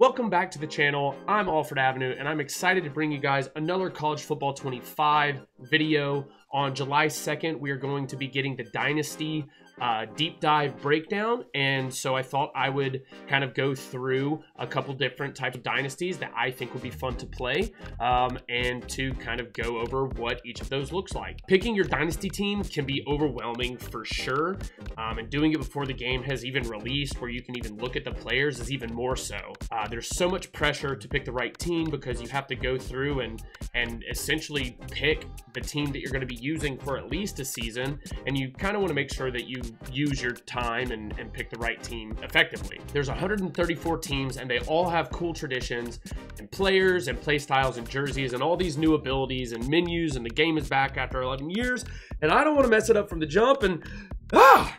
Welcome back to the channel. I'm Alford Avenue, and I'm excited to bring you guys another College Football 25 video. On July 2nd, we are going to be getting the Dynasty uh, deep dive breakdown. And so I thought I would kind of go through a couple different types of dynasties that I think would be fun to play um, and to kind of go over what each of those looks like. Picking your dynasty team can be overwhelming for sure. Um, and doing it before the game has even released, where you can even look at the players, is even more so. Uh, there's so much pressure to pick the right team because you have to go through and and essentially pick the team that you're going to be using for at least a season. And you kind of want to make sure that you use your time and, and pick the right team effectively. There's 134 teams, and they all have cool traditions and players and play styles and jerseys and all these new abilities and menus. And the game is back after 11 years. And I don't want to mess it up from the jump. And ah,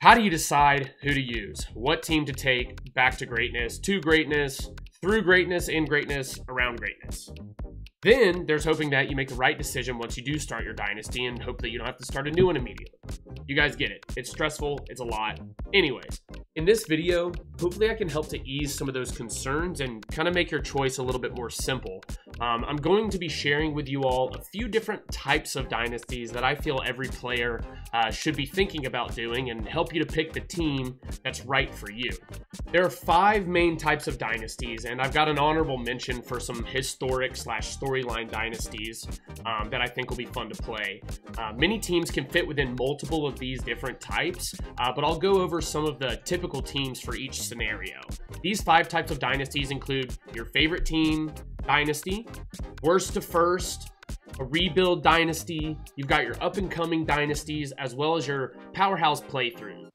how do you decide who to use? What team to take back to greatness, to greatness, through greatness, in greatness, around greatness? Then there's hoping that you make the right decision once you do start your dynasty and hope that you don't have to start a new one immediately. You guys get it. It's stressful, it's a lot. Anyways, in this video, hopefully I can help to ease some of those concerns and kind of make your choice a little bit more simple. Um, I'm going to be sharing with you all a few different types of dynasties that I feel every player uh, should be thinking about doing and help you to pick the team that's right for you. There are five main types of dynasties, and I've got an honorable mention for some historic slash storyline dynasties um, that I think will be fun to play. Uh, many teams can fit within multiple of these different types, uh, but I'll go over some of the typical teams for each scenario. These five types of dynasties include your favorite team dynasty, worst to first, a rebuild dynasty, you've got your up and coming dynasties, as well as your powerhouse playthrough.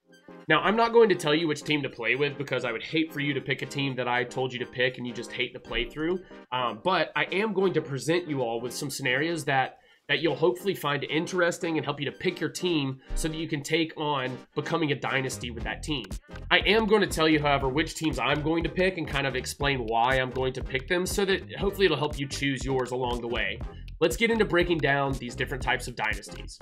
Now, I'm not going to tell you which team to play with because I would hate for you to pick a team that I told you to pick and you just hate the playthrough. Um, but I am going to present you all with some scenarios that that you'll hopefully find interesting and help you to pick your team so that you can take on becoming a dynasty with that team. I am going to tell you, however, which teams I'm going to pick and kind of explain why I'm going to pick them so that hopefully it'll help you choose yours along the way. Let's get into breaking down these different types of dynasties.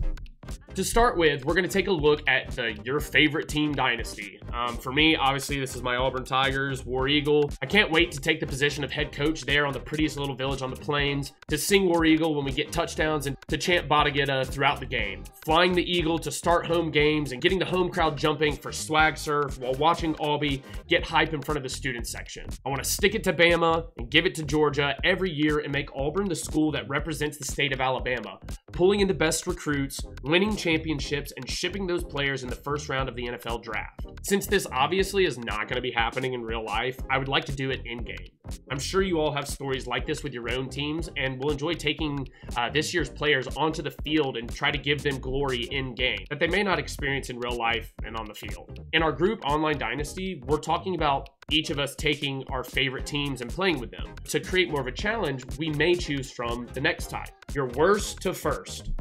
To start with, we're going to take a look at the your favorite team dynasty. Um, for me, obviously, this is my Auburn Tigers, War Eagle. I can't wait to take the position of head coach there on the prettiest little village on the plains, to sing War Eagle when we get touchdowns, and to chant Bodda Getta throughout the game. Flying the Eagle to start home games and getting the home crowd jumping for swag surf while watching Aubie get hype in front of the student section. I want to stick it to Bama and give it to Georgia every year and make Auburn the school that represents the state of Alabama, pulling in the best recruits, winning championships, and shipping those players in the first round of the NFL draft. Since this obviously is not going to be happening in real life, I would like to do it in game. I'm sure you all have stories like this with your own teams, and will enjoy taking uh, this year's players onto the field and try to give them glory in game that they may not experience in real life and on the field. In our group Online Dynasty, we're talking about each of us taking our favorite teams and playing with them. To create more of a challenge, we may choose from the next type your worst to first.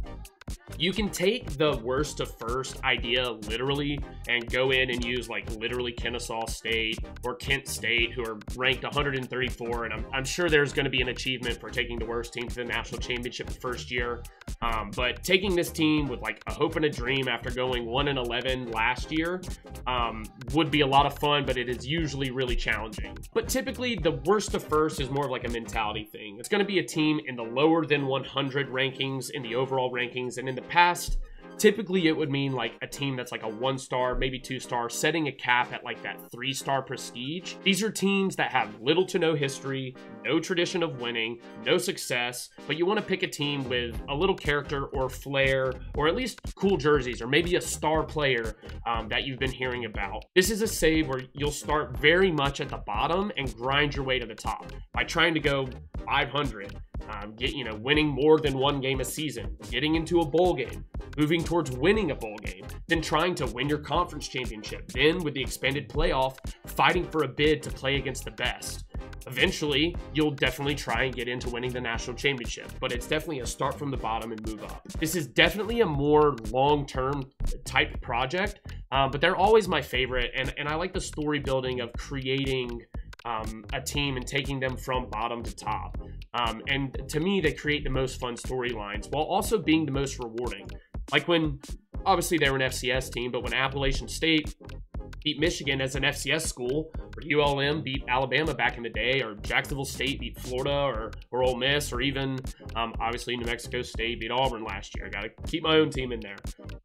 You can take the worst to first idea literally and go in and use like literally Kennesaw State or Kent State, who are ranked 134. And I'm, I'm sure there's going to be an achievement for taking the worst team to the national championship the first year. Um, but taking this team with like a hope and a dream after going 1 and 11 last year um, would be a lot of fun, but it is usually really challenging. But typically, the worst to first is more of like a mentality thing. It's going to be a team in the lower than 100 rankings in the overall rankings, and in the past, typically it would mean like a team that's like a one star, maybe two star, setting a cap at like that three star prestige. These are teams that have little to no history, no tradition of winning, no success, but you want to pick a team with a little character or flair, or at least cool jerseys, or maybe a star player um, that you've been hearing about. This is a save where you'll start very much at the bottom and grind your way to the top by trying to go 500 um, get you know winning more than one game a season, getting into a bowl game, moving towards winning a bowl game, then trying to win your conference championship, then with the expanded playoff, fighting for a bid to play against the best. Eventually, you'll definitely try and get into winning the national championship, but it's definitely a start from the bottom and move up. This is definitely a more long-term type project, uh, but they're always my favorite, and, and I like the story building of creating um, a team and taking them from bottom to top. Um, and to me, they create the most fun storylines while also being the most rewarding. Like when, obviously, they were an FCS team, but when Appalachian State beat Michigan as an FCS school, ULM beat Alabama back in the day, or Jacksonville State beat Florida, or, or Ole Miss, or even um, obviously New Mexico State beat Auburn last year. I got to keep my own team in there.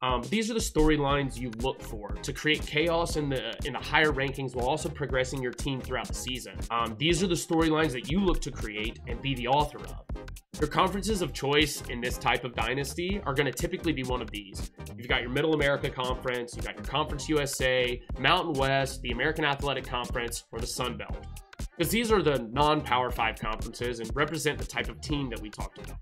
Um, these are the storylines you look for to create chaos in the in the higher rankings while also progressing your team throughout the season. Um, these are the storylines that you look to create and be the author of. Your conferences of choice in this type of dynasty are going to typically be one of these. You've got your Middle America Conference, you've got your Conference USA, Mountain West, the American Athletic Conference, or the Sun Belt. Because these are the non Power 5 conferences and represent the type of team that we talked about.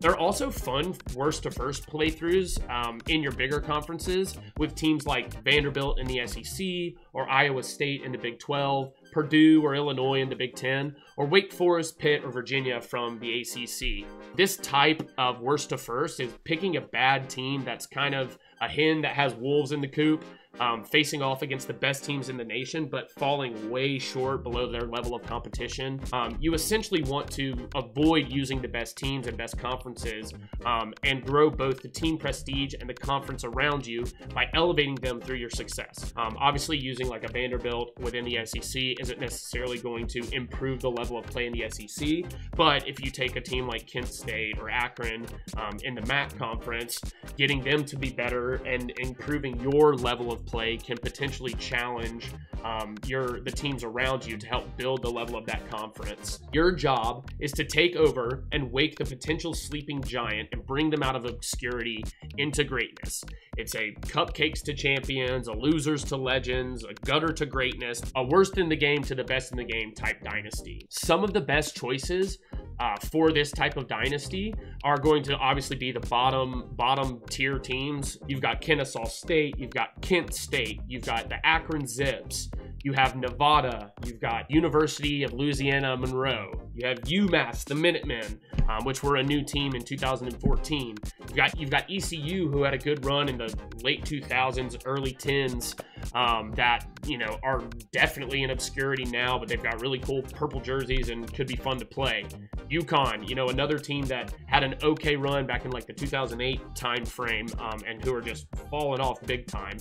They're also fun worst to first playthroughs um, in your bigger conferences with teams like Vanderbilt in the SEC or Iowa State in the Big 12, Purdue or Illinois in the Big 10, or Wake Forest, Pitt, or Virginia from the ACC. This type of worst to first is picking a bad team that's kind of a hen that has wolves in the coop um, facing off against the best teams in the nation, but falling way short below their level of competition. Um, you essentially want to avoid using the best teams and best conferences um, and grow both the team prestige and the conference around you by elevating them through your success. Um, obviously, using like a Vanderbilt within the SEC isn't necessarily going to improve the level of play in the SEC, but if you take a team like Kent State or Akron um, in the MAC conference, getting them to be better and improving your level of play can potentially challenge um, your the teams around you to help build the level of that conference. Your job is to take over and wake the potential sleeping giant and bring them out of obscurity into greatness. It's a cupcakes to champions, a losers to legends, a gutter to greatness, a worst in the game to the best in the game type dynasty. Some of the best choices uh, for this type of dynasty are going to obviously be the bottom bottom tier teams. You've got Kennesaw State, you've got Kent State, you've got the Akron Zips, you have Nevada, you've got University of Louisiana Monroe, you have UMass, the Minutemen, um, which were a new team in 2014. You've got you've got ECU, who had a good run in the late 2000s, early 10s, um, that you know are definitely in obscurity now, but they've got really cool purple jerseys and could be fun to play. UConn, you know, another team that had an okay run back in like the 2008 time frame, um, and who are just falling off big time.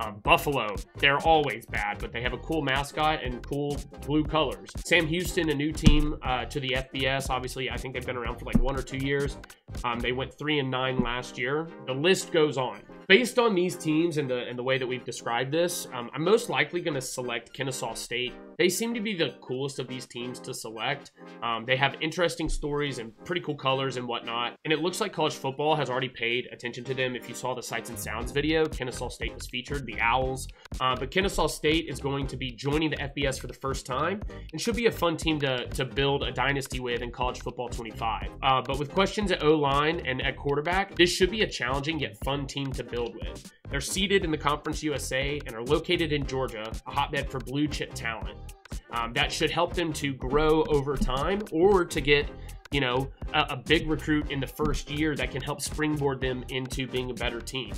Um, Buffalo, they're always bad, but they have a cool mascot and cool blue colors. Sam Houston, a new team uh, to the FBS. Obviously, I think they've been around for like one or two years. Um, they went three and nine last year. The list goes on. Based on these teams and the and the way that we've described this, um, I'm most likely going to select Kennesaw State. They seem to be the coolest of these teams to select. Um, they have interesting stories and pretty cool colors and whatnot. And it looks like college football has already paid attention to them. If you saw the Sights and Sounds video, Kennesaw State was featured, the Owls. Uh, but Kennesaw State is going to be joining the FBS for the first time and should be a fun team to, to build a dynasty with in college football 25. Uh, but with questions at O line and at quarterback, this should be a challenging yet fun team to build with. They're seated in the Conference USA and are located in Georgia, a hotbed for blue chip talent. Um, that should help them to grow over time or to get you know a, a, big recruit in the first year that can help springboard them into being a better team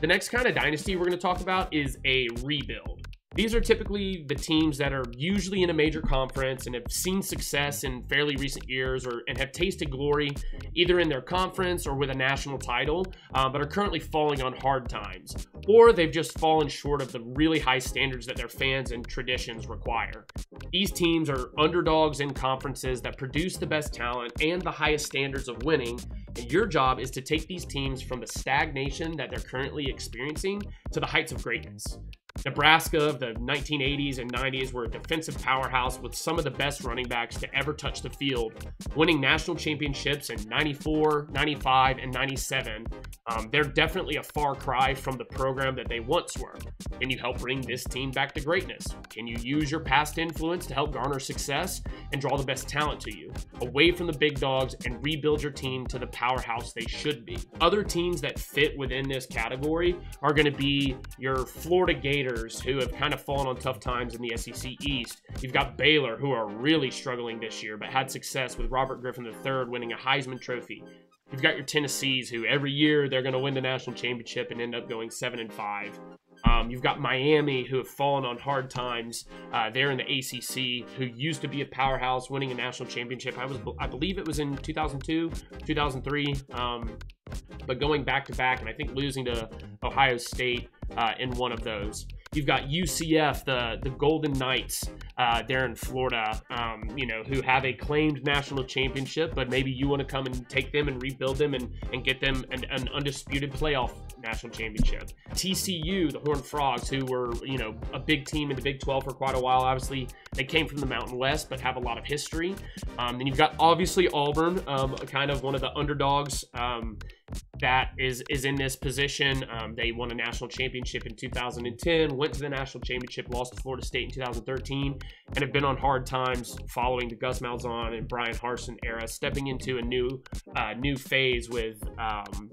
the next kind of dynasty we're going to talk about is a rebuild these are typically the teams that are usually in a major conference and have seen success in fairly recent years or and have tasted glory either in their conference or with a national title, uh, but are currently falling on hard times. Or they've just fallen short of the really high standards that their fans and traditions require. These teams are underdogs in conferences that produce the best talent and the highest standards of winning, and your job is to take these teams from the stagnation that they're currently experiencing to the heights of greatness. Nebraska of the 1980s and 90s were a defensive powerhouse with some of the best running backs to ever touch the field, winning national championships in 94, 95, and 97. Um, they're definitely a far cry from the program that they once were. Can you help bring this team back to greatness? Can you use your past influence to help garner success and draw the best talent to you, away from the big dogs, and rebuild your team to the powerhouse they should be? Other teams that fit within this category are going to be your Florida Gators Who have kind of fallen on tough times in the SEC East. You've got Baylor, who are really struggling this year, but had success with Robert Griffin III winning a Heisman Trophy. You've got your Tennessees, who every year they're going to win the national championship and end up going seven and five. Um, you've got Miami, who have fallen on hard times. Uh, they're in the ACC, who used to be a powerhouse, winning a national championship. I was, I believe, it was in 2002, 2003. Um, but going back to back, and I think losing to Ohio State uh, in one of those. You've got UCF, the the Golden Knights, uh, there in Florida, um, you know, who have a claimed national championship, but maybe you want to come and take them and rebuild them and, and get them an, an undisputed playoff national championship. TCU, the Horned Frogs, who were, you know, a big team in the Big 12 for quite a while. Obviously, they came from the Mountain West, but have a lot of history. Um, then you've got obviously Auburn, um, kind of one of the underdogs. Um, that is is in this position. Um, they won a national championship in 2010, went to the national championship, lost to Florida State in 2013, and have been on hard times following the Gus Malzahn and Bryan Harsin era, stepping into a new uh, new phase with um,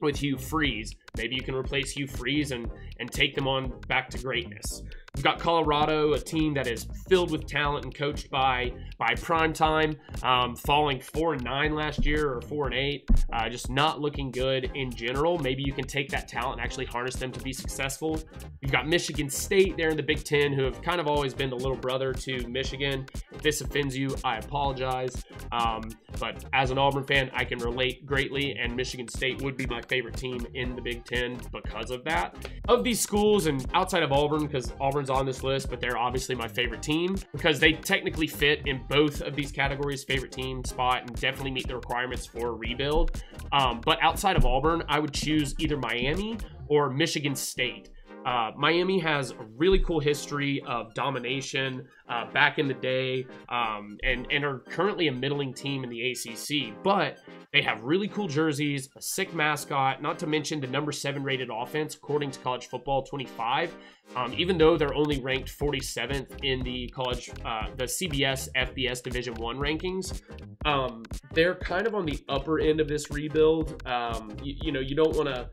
with Hugh Freeze. Maybe you can replace Hugh Freeze and and take them on back to greatness. We've got Colorado, a team that is filled with talent and coached by by prime time, um, falling four and nine last year or four and eight, uh, just not looking good in general. Maybe you can take that talent and actually harness them to be successful. You've got Michigan State there in the Big Ten, who have kind of always been the little brother to Michigan. If this offends you, I apologize. Um, but as an Auburn fan, I can relate greatly, and Michigan State would be my favorite team in the Big Ten because of that. Of these schools, and outside of Auburn, because Auburn's on this list, but they're obviously my favorite team because they technically fit in both of these categories, favorite team spot, and definitely meet the requirements for rebuild. Um, but outside of Auburn, I would choose either Miami or Michigan State. Uh, Miami has a really cool history of domination uh, back in the day um, and, and are currently a middling team in the ACC. But they have really cool jerseys, a sick mascot, not to mention the number seven rated offense, according to College Football 25. Um, even though they're only ranked 47th in the college, uh, the CBS FBS Division One rankings, um, they're kind of on the upper end of this rebuild. Um, you, you know, you don't want to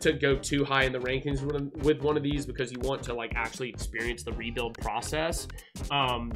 to go too high in the rankings with one of these because you want to like actually experience the rebuild process. Um,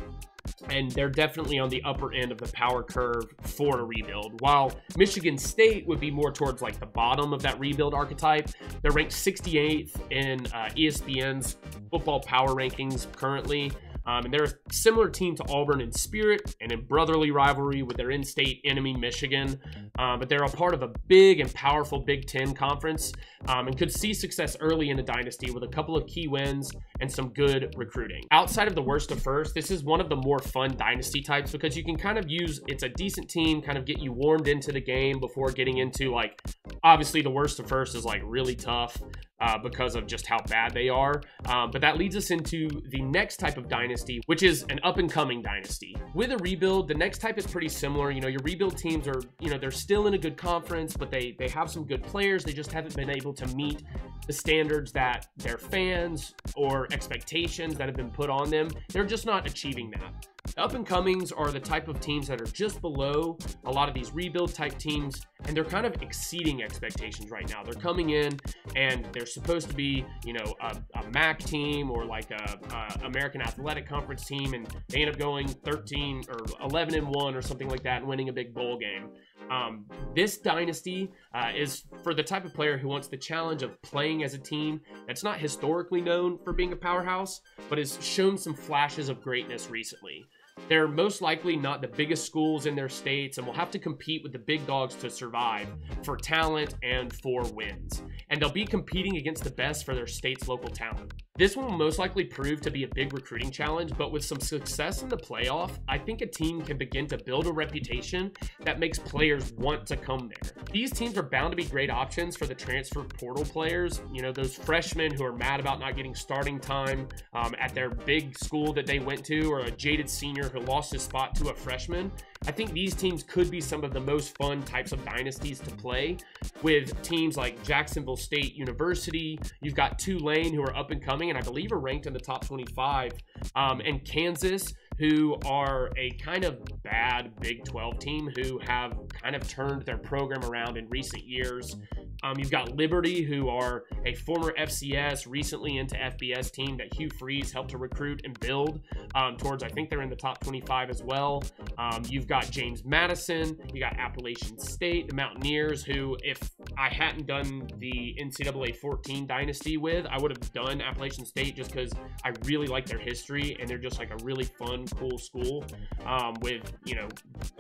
and they're definitely on the upper end of the power curve for a rebuild. While Michigan State would be more towards like the bottom of that rebuild archetype, they're ranked 68th in uh, ESPN's football power rankings currently. Um, and they're a similar team to Auburn in spirit and in brotherly rivalry with their in state enemy, Michigan. Um, but they're a part of a big and powerful Big Ten conference um, and could see success early in the dynasty with a couple of key wins and some good recruiting. Outside of the worst of first, this is one of the more fun dynasty types because you can kind of use it's a decent team, kind of get you warmed into the game before getting into like obviously the worst of first is like really tough uh, because of just how bad they are. Um, but that leads us into the next type of dynasty, which is an up and coming dynasty. With a rebuild, the next type is pretty similar. You know, your rebuild teams are, you know, they're still in a good conference, but they they have some good players. They just haven't been able to meet the standards that their fans or expectations that have been put on them. They're just not achieving that. Up and comings are the type of teams that are just below a lot of these rebuild type teams, and they're kind of exceeding expectations right now. They're coming in and they're supposed to be, you know, a, a MAC team or like a, a, American Athletic Conference team, and they end up going 13 or 11 and one or something like that and winning a big bowl game. Um, this dynasty uh, is for the type of player who wants the challenge of playing as a team that's not historically known for being a powerhouse, but has shown some flashes of greatness recently. They're most likely not the biggest schools in their states and will have to compete with the big dogs to survive for talent and for wins. And they'll be competing against the best for their state's local talent. This will most likely prove to be a big recruiting challenge, but with some success in the playoff, I think a team can begin to build a reputation that makes players want to come there. These teams are bound to be great options for the transfer portal players. You know, those freshmen who are mad about not getting starting time um, at their big school that they went to, or a jaded senior who lost his spot to a freshman. I think these teams could be some of the most fun types of dynasties to play with teams like Jacksonville State University. You've got Tulane, who are up and coming, and I believe are ranked in the top 25, um, and Kansas, who are a kind of bad Big 12 team who have kind of turned their program around in recent years. Um, you've got Liberty, who are a former FCS, recently into FBS team that Hugh Freeze helped to recruit and build um, towards. I think they're in the top 25 as well. Um, you've got James Madison. You got Appalachian State, the Mountaineers, who, if I hadn't done the NCAA 14 dynasty with, I would have done Appalachian State just because I really like their history and they're just like a really fun, cool school um, with, you know,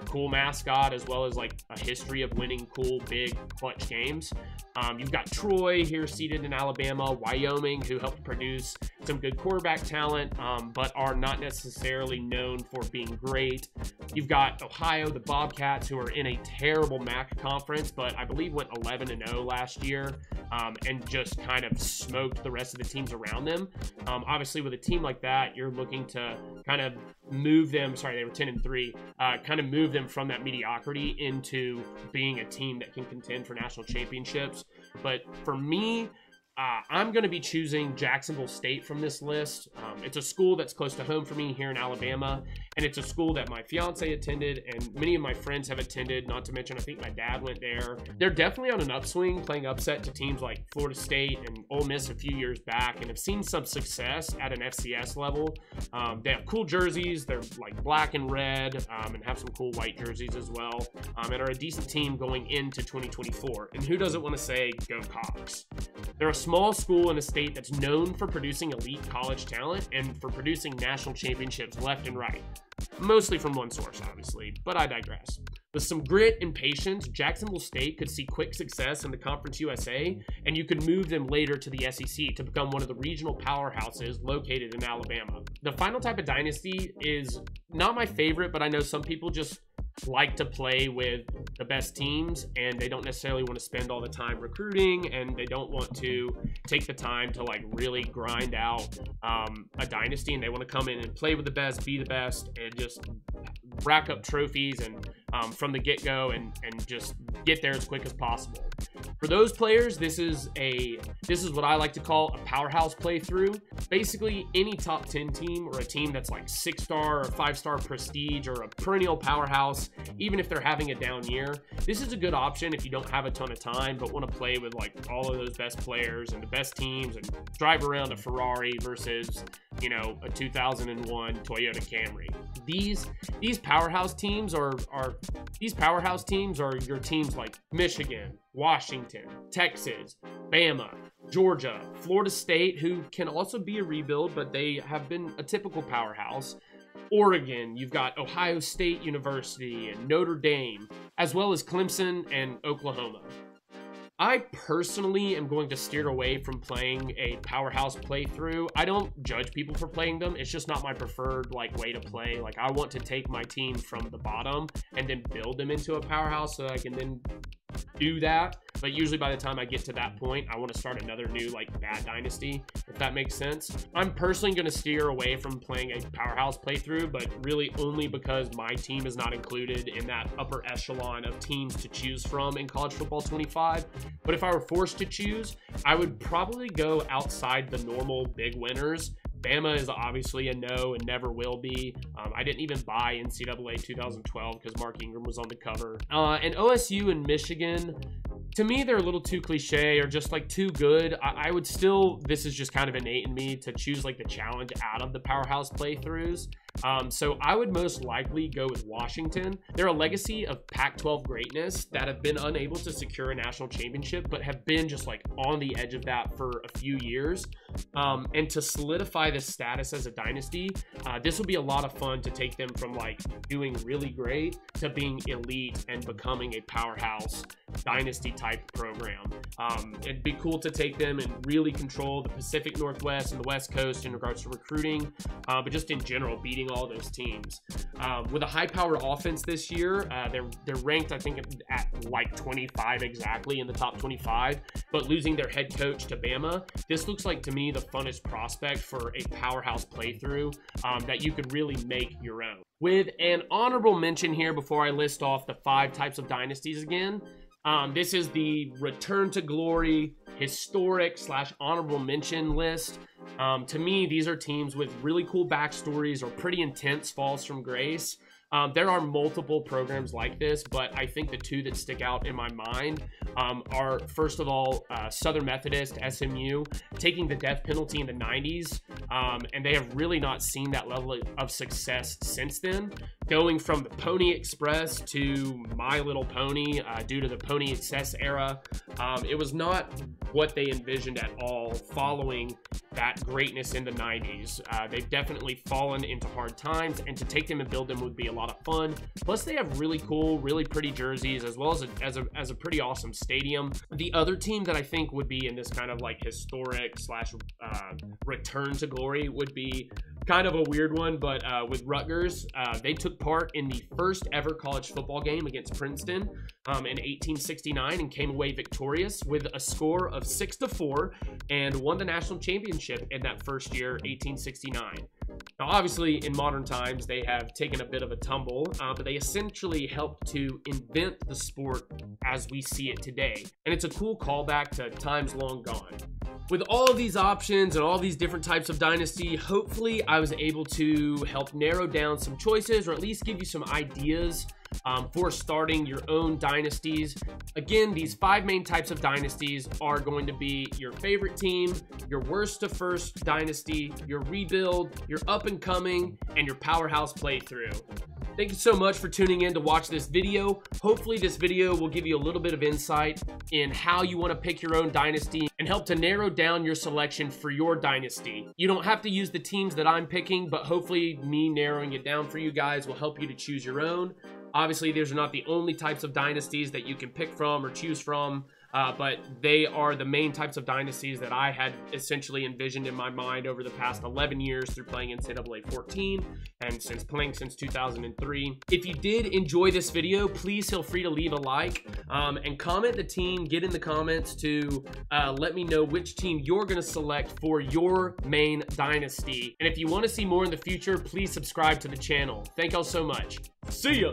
a cool mascot as well as like a history of winning cool, big, clutch games. Um, you've got Troy here seated in Alabama, Wyoming, who helped produce some good quarterback talent, um, but are not necessarily known for being great. You've got Ohio, the Bobcats, who are in a terrible MAC conference, but I believe went 11 and 0 last year um, and just kind of smoked the rest of the teams around them. Um, obviously, with a team like that, you're looking to kind of move them. Sorry, they were 10 and 3. Uh, kind of move them from that mediocrity into being a team that can contend for national championships. But for me, uh, I'm going to be choosing Jacksonville State from this list. Um, it's a school that's close to home for me here in Alabama, and it's a school that my fiance attended and many of my friends have attended. Not to mention, I think my dad went there. They're definitely on an upswing, playing upset to teams like Florida State and Ole Miss a few years back, and have seen some success at an FCS level. Um, they have cool jerseys. They're like black and red, um, and have some cool white jerseys as well, um, and are a decent team going into 2024. And who doesn't want to say go Cox? They're a small school in a state that's known for producing elite college talent and for producing national championships left and right. Mostly from one source, obviously, but I digress. With some grit and patience, Jacksonville State could see quick success in the Conference USA, and you could move them later to the SEC to become one of the regional powerhouses located in Alabama. The final type of dynasty is not my favorite, but I know some people just like to play with the best teams and they don't necessarily want to spend all the time recruiting and they don't want to take the time to like really grind out um, a dynasty and they want to come in and play with the best be the best and just rack up trophies and um, from the get-go and and just get there as quick as possible for those players this is a this is what i like to call a powerhouse playthrough. Basically any top 10 team or a team that's like six star or five star prestige or a perennial powerhouse even if they're having a down year this is a good option if you don't have a ton of time but want to play with like all of those best players and the best teams and drive around a ferrari versus you know a 2001 toyota camry these these powerhouse teams are are these powerhouse teams are your teams like Michigan, Washington, Texas, Bama, Georgia, Florida State, who can also be a rebuild, but they have been a typical powerhouse. Oregon, you've got Ohio State University and Notre Dame, as well as Clemson and Oklahoma. I personally am going to steer away from playing a powerhouse playthrough. I don't judge people for playing them. It's just not my preferred like way to play. Like I want to take my team from the bottom and then build them into a powerhouse so I can then do that. But usually by the time I get to that point, I want to start another new like bad dynasty, if that makes sense. I'm personally going to steer away from playing a powerhouse playthrough, but really only because my team is not included in that upper echelon of teams to choose from in college football 25. But if I were forced to choose, I would probably go outside the normal big winners Bama is obviously a no and never will be. Um, I didn't even buy NCAA 2012 because Mark Ingram was on the cover. Uh, and OSU and Michigan, to me, they're a little too cliche or just like too good. I, I, would still, this is just kind of innate in me to choose like the challenge out of the powerhouse playthroughs. Um, so I would most likely go with Washington. They're a legacy of Pac 12 greatness that have been unable to secure a national championship, but have been just like on the edge of that for a few years. Um, and to solidify this status as a dynasty, uh, this will be a lot of fun to take them from like doing really great to being elite and becoming a powerhouse dynasty type program. Um, it'd be cool to take them and really control the Pacific Northwest and the West Coast in regards to recruiting, uh, but just in general, beating all those teams. Um, with a high-powered offense this year, uh, they're they're ranked, I think, at like 25 exactly in the top 25. But losing their head coach to Bama, this looks like to me the funnest prospect for a powerhouse playthrough um, that you could really make your own. With an honorable mention here before I list off the five types of dynasties again. Um, this is the return to glory historic slash honorable mention list. Um, to me, these are teams with really cool backstories or pretty intense falls from grace. Um, there are multiple programs like this, but I think the two that stick out in my mind um, are first of all uh, Southern Methodist SMU taking the death penalty in the 90s, um, and they have really not seen that level of success since then. Going from the Pony Express to My Little Pony uh, due to the Pony Excess era, um, it was not what they envisioned at all following that greatness in the 90s. Uh, they've definitely fallen into hard times, and to take them and build them would be a lot of fun. Plus, they have really cool, really pretty jerseys, as well as a, as a, as a pretty awesome stadium. The other team that I think would be in this kind of like historic slash uh, return to glory would be kind of a weird one, but uh, with Rutgers, uh, they took part in the first ever college football game against Princeton um, in 1869 and came away victorious with a score of six to four and won the national championship in that first year, 1869. Now, obviously, in modern times, they have taken a bit of a tumble, uh, but they essentially helped to invent the sport as we see it today. And it's a cool callback to times long gone with all of these options and all these different types of dynasty, hopefully I was able to help narrow down some choices or at least give you some ideas um, for starting your own dynasties. Again, these five main types of dynasties are going to be your favorite team, your worst to first dynasty, your rebuild, your up and coming, and your powerhouse playthrough. Thank you so much for tuning in to watch this video. Hopefully this video will give you a little bit of insight in how you want to pick your own dynasty and help to narrow down your selection for your dynasty. You don't have to use the teams that I'm picking, but hopefully me narrowing it down for you guys will help you to choose your own. Obviously, these are not the only types of dynasties that you can pick from or choose from. Uh, but they are the main types of dynasties that I had essentially envisioned in my mind over the past 11 years through playing NCAA 14 and since playing since 2003. If you did enjoy this video, please feel free to leave a like um, and comment the team. Get in the comments to uh, let me know which team you're going to select for your main dynasty. And if you want to see more in the future, please subscribe to the channel. Thank y'all so much. See ya!